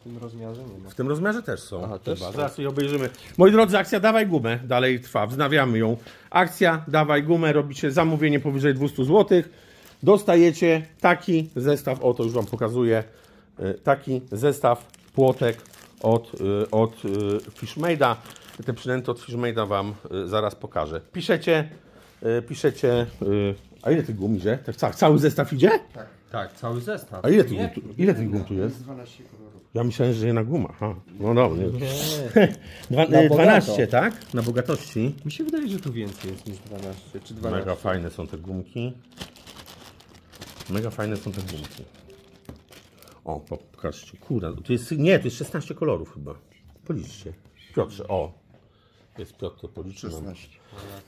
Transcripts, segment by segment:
W tym rozmiarze nie ma. W tym rozmiarze też są. Aha, też Chyba. Zaraz je obejrzymy. Moi drodzy, akcja Dawaj Gumę dalej trwa. Wznawiamy ją. Akcja Dawaj Gumę. Robicie zamówienie powyżej 200 zł. Dostajecie taki zestaw. O, to już Wam pokazuję. Y, Taki zestaw płotek od, y, od y, Fishmade'a. Te przynęty od Fishmade'a Wam zaraz pokażę. Piszecie, piszecie. A ile tych gum idzie? Ca- cały zestaw idzie? Tak, cały zestaw. A ile tych, gum tu, ile tych gum tu jest? Ja myślałem, że jedna guma. Aha. No dobra. Nie. Dwa, Na y, bogato. 12, tak? Na bogatości. Mi się wydaje, że tu więcej jest niż 12 czy 12. Mega fajne są te gumki. Mega fajne są te gumki. O, po- pokażcie. Kurde, to jest, nie, to jest 16 kolorów chyba. Policzcie. Piotrze, o. Jest Piotr, to policzy nam.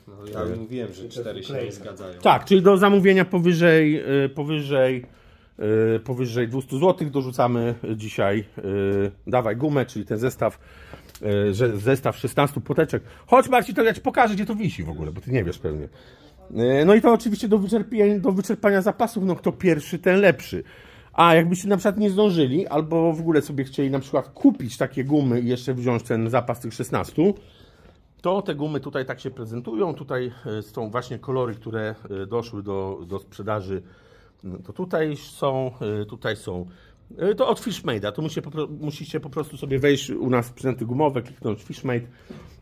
No, ja mówiłem, że 4 się nie zgadzają. Tak, czyli do zamówienia powyżej, y, powyżej, y, powyżej 200 zł dorzucamy dzisiaj y, dawaj gumę, czyli ten zestaw, że- zestaw 16 płoteczek. Chodź Marcin, to ja Ci pokażę, gdzie to wisi w ogóle, bo Ty nie wiesz pewnie. No i to oczywiście do wyczerpania, do wyczerpania zapasów, no kto pierwszy, ten lepszy. A jakbyście na przykład nie zdążyli, albo w ogóle sobie chcieli na przykład kupić takie gumy i jeszcze wziąć ten zapas tych 16, to te gumy tutaj tak się prezentują. Tutaj e, są właśnie kolory, które e, doszły do, do sprzedaży. Mm, To tutaj są, e, tutaj są. To od Fishmade'a. To musicie musicie po prostu sobie wejść u nas w prezenty gumowe, kliknąć Fishmade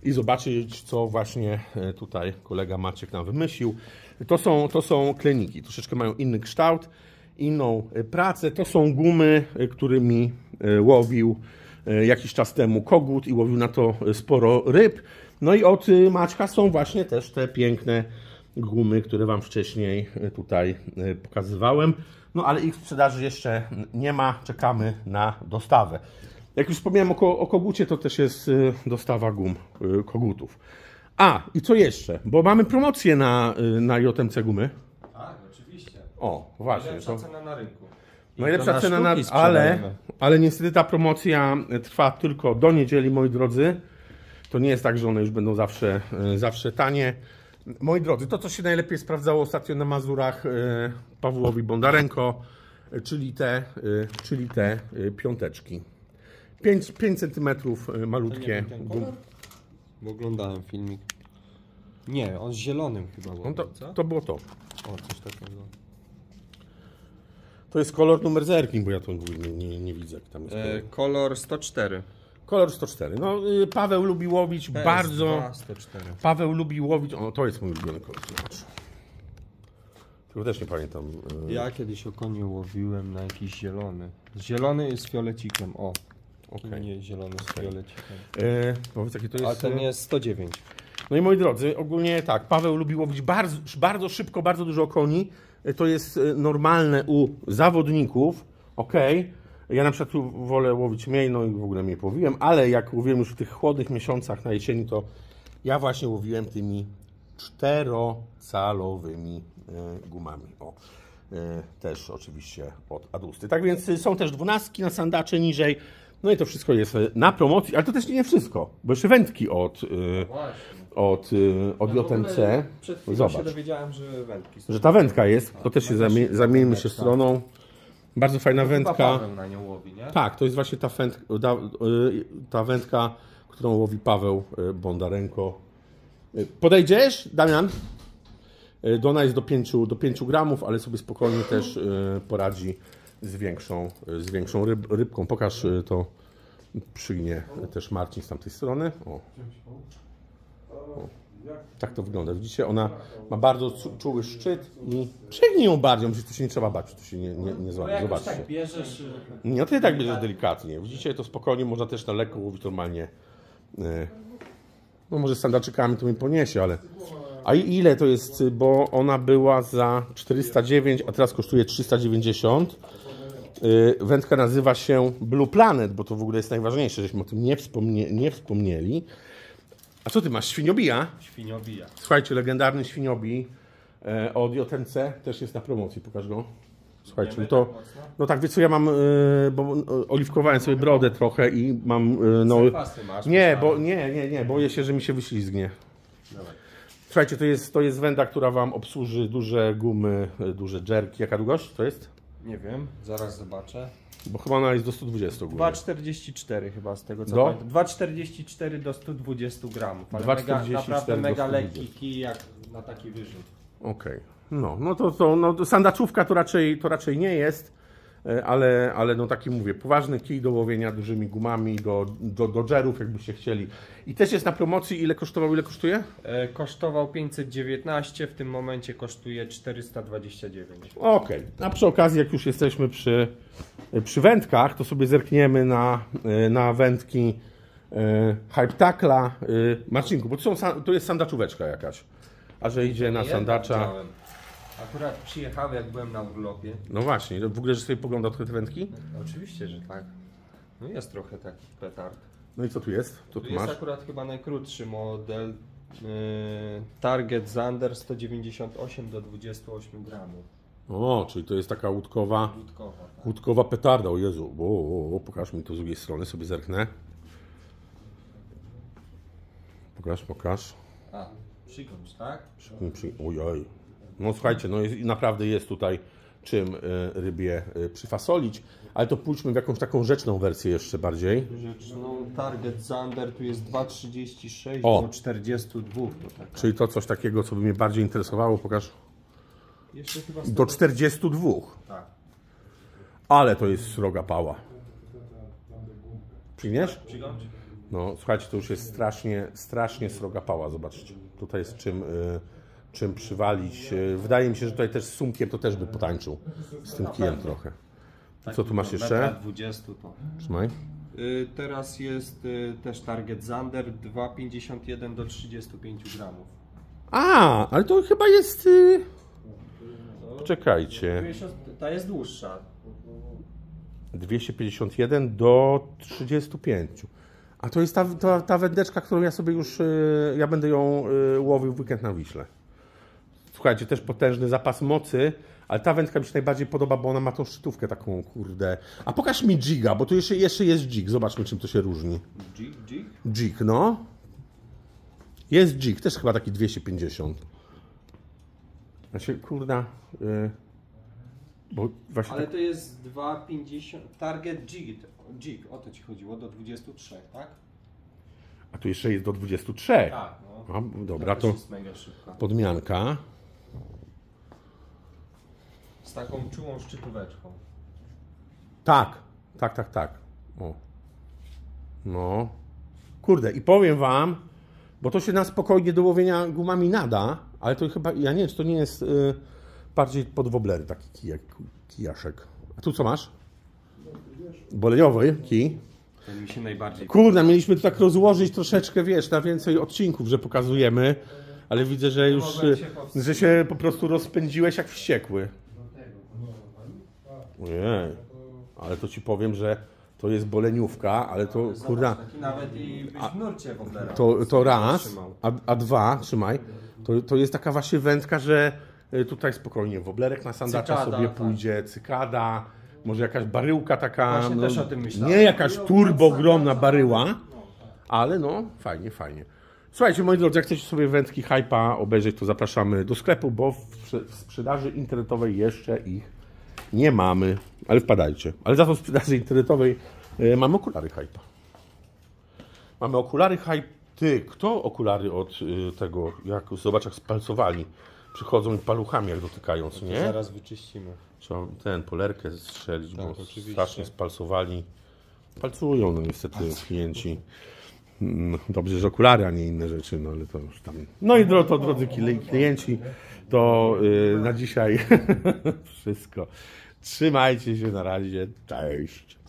i zobaczyć, co właśnie tutaj kolega Maciek nam wymyślił. To są, to są kleniki. Troszeczkę mają inny kształt, inną pracę. To są gumy, którymi łowił jakiś czas temu kogut i łowił na to sporo ryb. No i od y, Maćka są właśnie też te piękne gumy, które Wam wcześniej y, tutaj y, pokazywałem. No ale ich sprzedaży jeszcze nie ma, czekamy na dostawę. Jak już wspomniałem o, ko- o kogucie, to też jest dostawa gum kogutów. A, i co jeszcze? Bo mamy promocję na, na JMC gumy. Tak, oczywiście. O, właśnie. Najlepsza To... cena na rynku. Najlepsza to cena, na, ale, ale niestety ta promocja trwa tylko do niedzieli, moi drodzy. To nie jest tak, że one już będą zawsze, e, zawsze tanie. Moi drodzy, to co się najlepiej sprawdzało ostatnio na Mazurach e, Pawłowi Bondarenko, e, czyli te, czyli te piąteczki. 5, 5 cm malutkie. Bo oglądałem filmik. Nie, on z zielonym chyba był, No to, to było to. O, coś takiego. To jest kolor numer zerking, bo ja to nie, nie, nie widzę, jak tam jest. E, kolor 104. Kolor 104. No, y, Paweł lubi łowić bardzo. PS2 104. Paweł lubi łowić. O, to jest mój ulubiony kolor. Zobacz. Tylko też nie pamiętam. y, Ja kiedyś okonie łowiłem na jakiś zielony. Zielony jest z fiolecikiem, o. Okej. Nie zielony z fiolecikiem. y, powiedz, jakie to A jest. ten y, jest 109. No i moi drodzy, ogólnie tak, Paweł lubi łowić bardzo, bardzo szybko, bardzo dużo koni. Y, To jest normalne u zawodników. Ok. Ja na przykład wolę łowić mniej, no i w ogóle mnie połowiłem, ale jak łowiłem już w tych chłodnych miesiącach na jesieni, to ja właśnie łowiłem tymi czterocalowymi y, gumami. O. Y, Też oczywiście od Adusty. Tak więc y, są też dwunastki na sandacze niżej. No i to wszystko jest y, na promocji, ale to też nie wszystko, bo jeszcze wędki od, y, od, od JMC. Przed chwilą się Zobacz, dowiedziałem, że wędki są. że ta wędka jest, to też się zamie- zamieńmy się stroną. Bardzo fajna wędka. Paweł na nią łowi, nie? Tak, to jest właśnie ta, wędka, ta wędka, którą łowi Paweł y, Bondarenko. Y, Podejdziesz, Damian? Y, Dona jest do 5, do 5 gramów, ale sobie spokojnie też y, poradzi z większą, y, z większą ryb, rybką. Pokaż y, to przygnie też Marcin z tamtej strony. O. O. Tak to wygląda. Widzicie, ona ma bardzo czuły szczyt i przygnij ją bardziej, myślę, że to się nie trzeba bać, to się nie, nie, nie złamie. Zobaczcie. tak bierzesz... No ty tak bierzesz delikatnie. Widzicie, to spokojnie można też na lekko łowić normalnie. e, No może z sandaczykami to mi poniesie, ale... A i- ile to jest, bo ona była za 409, a teraz kosztuje 390. E, Wędka nazywa się Blue Planet, bo to w ogóle jest najważniejsze, żeśmy o tym nie, wspomnie, nie wspomnieli. A co ty masz? Świniobija? Świniobija. Słuchajcie, legendarny świniobij e, od JMC też jest na promocji, pokaż go. Słuchajcie, no to, no tak, wiesz co, ja mam, e, bo e, oliwkowałem sobie brodę trochę i mam, e, no, nie, bo, nie, nie, nie, boję się, że mi się wyślizgnie. Słuchajcie, to jest, to jest węda, która Wam obsłuży duże gumy, e, duże jerki. Jaka długość to jest? Nie wiem, zaraz zobaczę. Bo chyba ona jest do 120 ogólnie. 2,44 chyba z tego co Do? pamiętam. 2,44 do 120 gramów. Ale 2,44 mega, naprawdę mega 120. lekki kij jak na taki wyrzut. Okej. No, no to, to no, sandaczówka to raczej, to raczej nie jest, ale, ale no taki mówię, poważny kij do łowienia dużymi gumami, do, do dodgerów jakbyście chcieli. I też jest na promocji, ile kosztował, ile kosztuje? E, kosztował 519, w tym momencie kosztuje 429. Okej, a przy okazji jak już jesteśmy przy, przy wędkach, to sobie zerkniemy na, e, na wędki e, Hype Tackla. E, Marcinku, bo to, są, to jest sandaczóweczka jakaś. A że idzie na sandacza. Akurat przyjechałem jak byłem na urlopie. No właśnie, w ogóle, że sobie pogląda trochę te wędki? Oczywiście, że tak. No jest trochę taki petard. No i co tu jest? Co Tu tu jest masz? akurat chyba najkrótszy model. Yy, Target Zander 198 do 28 gramów. O, czyli to jest taka łódkowa, Łódkowa. Tak. łódkowa petarda, o Jezu. O, o, o, pokaż mi to z drugiej strony, sobie zerknę. Pokaż, pokaż. A, przykąd, tak? Przy- przy- Ojoj. No słuchajcie, no jest, naprawdę jest tutaj czym y, rybie y, przyfasolić, ale to pójdźmy w jakąś taką rzeczną wersję jeszcze bardziej. Rzeczną Target Zander tu jest 2,36 O. do 42. To tak. Czyli to coś takiego, co by mnie bardziej interesowało, pokaż. Jeszcze chyba Do 42. Tak. Ale to jest sroga pała. Przyjmiesz? Przykąd? No, słuchajcie, to już jest strasznie, strasznie sroga pała, zobaczcie. Tutaj jest czym, y, czym przywalić. Y, wydaje mi się, że tutaj też z sumkiem to też by potańczył. Z tym kijem trochę. Co tu masz jeszcze? 20 to. Trzymaj. Y, teraz jest y, też Target Zander 2,51 do 35 gramów. A, ale to chyba jest... Y... Poczekajcie. Ta jest dłuższa. 251 do 35. A to jest ta, ta, ta wędeczka, którą ja sobie już, y, ja będę ją y, łowił w weekend na Wiśle. Słuchajcie, też potężny zapas mocy, ale ta wędka mi się najbardziej podoba, bo ona ma tą szczytówkę taką, kurde. A pokaż mi jiga, bo tu jeszcze, jeszcze jest jig, zobaczmy czym to się różni. Jig, jig? Jig, no. Jest jig, też chyba taki 250. Znaczy, kurda, bo właśnie Ale tak, to jest 2,50. Target jig. Jig, o to ci chodziło, do 23, tak? a tu jeszcze jest do 23. Tak, no. A, dobra, to szybka. podmianka. Z taką czułą szczytóweczką. Tak, tak, tak, tak. O. No. Kurde, i powiem wam, bo to się na spokojnie do łowienia gumami nada, ale to chyba, ja nie wiem, czy to nie jest y, bardziej pod woblery taki kijak, kijaszek. A tu co masz? Boleniowy kij. To mi się najbardziej Kurde, mieliśmy to tak rozłożyć troszeczkę, wiesz, na więcej odcinków, że pokazujemy, ale widzę, że już, y, że się po prostu rozpędziłeś jak wściekły. Ojej, ale to ci powiem, że to jest boleniówka, ale to kurda, Taki nawet i w nurcie w ogóle. to, to raz, a, a dwa, trzymaj, to, to jest taka właśnie wędka, że y, tutaj spokojnie woblerek na sandacza Cykada, sobie tak. pójdzie, cykada, może jakaś baryłka taka, no, Właśnie też o tym myślałem. nie jakaś turbo ogromna baryła, ale no, fajnie, fajnie. Słuchajcie, moi drodzy, jak chcecie sobie wędki Hypa obejrzeć, to zapraszamy do sklepu, bo w sprzedaży internetowej jeszcze ich nie mamy, ale wpadajcie. Ale za to w sprzedaży internetowej e, mamy okulary Hypa. Mamy okulary Hype. Ty, kto okulary od y, tego, jak zobacz jak spalcowali. Przychodzą i paluchami jak dotykają, co nie? Zaraz wyczyścimy. Trzeba ten polerkę strzelić, Tak, bo oczywiście. strasznie spalcowali. Palcują, no niestety klienci. Mm, Dobrze, że okulary, a nie inne rzeczy, no ale to już tam. No i to drodzy kli- klienci, to y, na dzisiaj wszystko. Trzymajcie się na razie. Cześć.